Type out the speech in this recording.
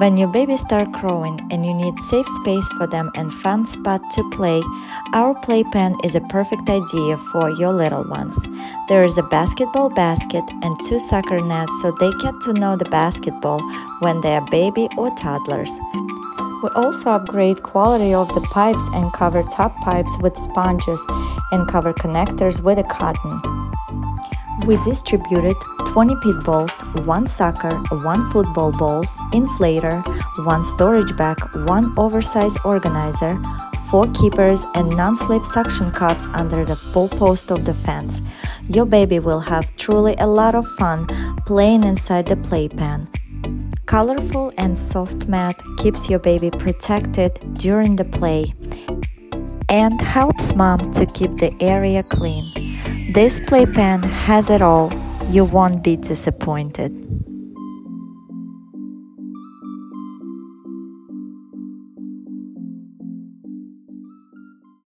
When your babies start growing and you need safe space for them and fun spot to play, our playpen is a perfect idea for your little ones. There is a basketball basket and two soccer nets so they get to know the basketball when they are baby or toddlers. We also upgrade quality of the pipes and cover top pipes with sponges and cover connectors with a cotton. We distributed 20 pit balls, 1 soccer, 1 football balls, inflator, 1 storage bag, 1 oversized organizer, 4 keepers and non-slip suction cups under the full post of the fence. Your baby will have truly a lot of fun playing inside the playpen. Colorful and soft mat keeps your baby protected during the play and helps mom to keep the area clean. This playpen has it all. You won't be disappointed.